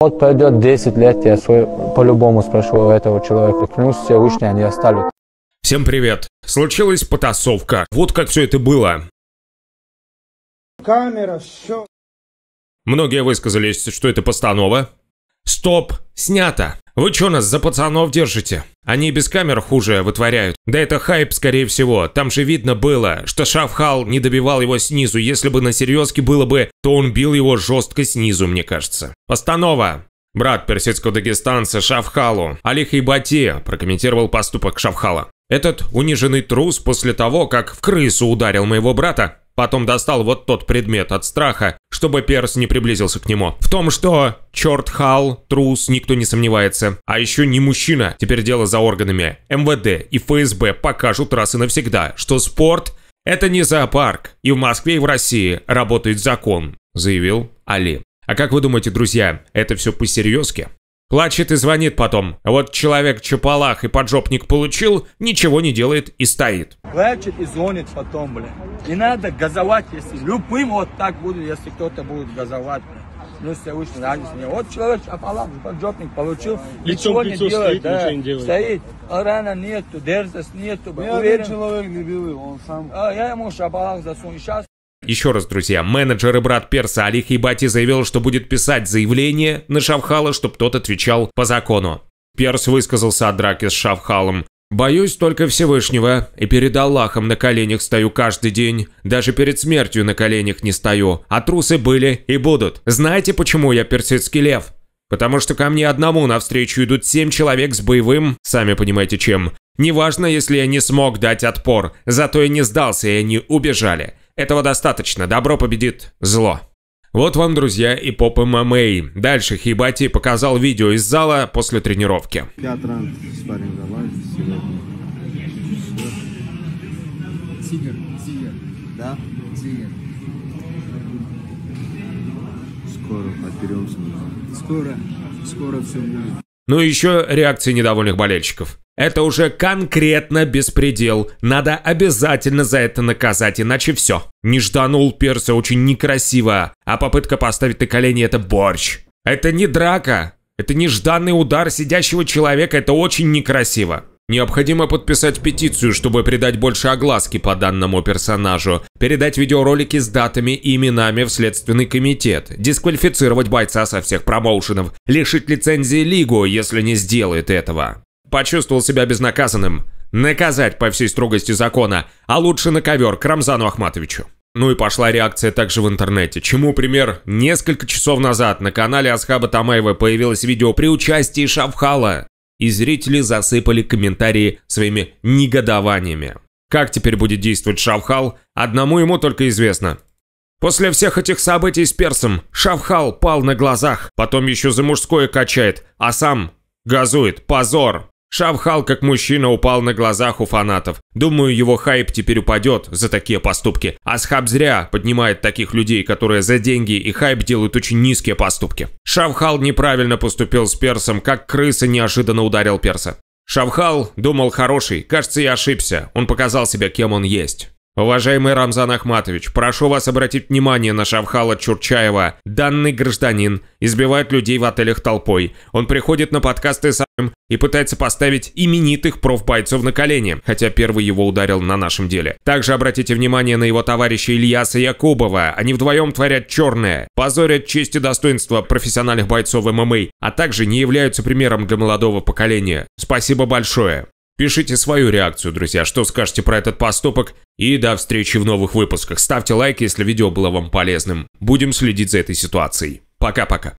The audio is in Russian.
Вот пройдет 10 лет, я свой, по-любому спрошу у этого человека. Клянусь, Всевышний не оставлю. Всем привет. Случилась потасовка. Вот как все это было. Камера, все. Многие высказались, что это постанова. Стоп, снято. Вы что нас за пацанов держите? Они без камер хуже вытворяют. Да это хайп, скорее всего. Там же видно было, что Шафхал не добивал его снизу. Если бы на серьезке было бы, то он бил его жестко снизу, мне кажется. Постанова. Брат персидского дагестанца Шафхалу, Али Хайбати, прокомментировал поступок Шафхала. Этот униженный трус после того, как в крысу ударил моего брата, Потом достал вот тот предмет от страха, чтобы перс не приблизился к нему. В том, что черт Хал, трус, никто не сомневается. А еще не мужчина, теперь дело за органами. МВД и ФСБ покажут раз и навсегда, что спорт – это не зоопарк, и в Москве и в России работает закон, заявил Али. А как вы думаете, друзья, это все по-серьезки? Плачет и звонит потом. Вот человек чапалах и поджопник получил, ничего не делает и стоит. Плачет и звонит потом, бля. Не надо газовать, если любым вот так будет, если кто-то будет газовать, бля. Ну, Всевышний радость мне. Вот человек чапалах, поджопник получил, ничего не делает, стоит, да. ничего не делает. Стоит, а рана нету, дерзость нету, один Уверен, человек не его, он сам. а, я ему шапалах засуну. Сейчас Еще раз, друзья, менеджер и брат Перса Али Хейбати заявил, что будет писать заявление на Шавхала, чтобы тот отвечал по закону. Перс высказался о драке с Шавхалом. «Боюсь только Всевышнего, и перед Аллахом на коленях стою каждый день. Даже перед смертью на коленях не стою, а трусы были и будут. Знаете, почему я персидский лев? Потому что ко мне одному навстречу идут семь человек с боевым, сами понимаете чем. Неважно, если я не смог дать отпор, зато я не сдался, и они убежали. Этого достаточно, добро победит зло. Вот вам, друзья, и поп ММА. Дальше Хибати показал видео из зала после тренировки. Пять раунд спарринговали сегодня. Тигр, тигр, Да? тигр. Скоро подберемся. Скоро, скоро все будет. Ну и еще реакции недовольных болельщиков. Это уже конкретно беспредел. Надо обязательно за это наказать, иначе все. Нежданул перса очень некрасиво, а попытка поставить на колени это борщ. Это не драка. Это нежданный удар сидящего человека, это очень некрасиво. Необходимо подписать петицию, чтобы придать больше огласки по данному персонажу, передать видеоролики с датами и именами в Следственный комитет, дисквалифицировать бойца со всех промоушенов, лишить лицензии Лигу, если не сделает этого. Почувствовал себя безнаказанным. Наказать по всей строгости закона, а лучше на ковер к Рамзану Ахматовичу. Ну и пошла реакция также в интернете. Чему пример? Несколько часов назад на канале Асхаба Тамаева появилось видео при участии Шавхала. И зрители засыпали комментарии своими негодованиями. Как теперь будет действовать Шавхал, одному ему только известно. После всех этих событий с персом Шавхал пал на глазах, потом еще за мужское качает, а сам газует. Позор! Шавхал как мужчина упал на глазах у фанатов. Думаю, его хайп теперь упадет за такие поступки. Асхаб зря поднимает таких людей, которые за деньги и хайп делают очень низкие поступки. Шавхал неправильно поступил с персом, как крыса неожиданно ударил перса. Шавхал думал хороший, кажется, я ошибся. Он показал себя, кем он есть. Уважаемый Рамзан Ахматович, прошу вас обратить внимание на Шавхала Чурчаева. Данный гражданин избивает людей в отелях толпой. Он приходит на подкасты с и пытается поставить именитых профбойцов на колени, хотя первый его ударил на нашем деле. Также обратите внимание на его товарища Ильяса Якубова. Они вдвоем творят черное, позорят честь и достоинство профессиональных бойцов ММА, а также не являются примером для молодого поколения. Спасибо большое. Пишите свою реакцию, друзья, что скажете про этот поступок. И до встречи в новых выпусках. Ставьте лайк, если видео было вам полезным. Будем следить за этой ситуацией. Пока-пока.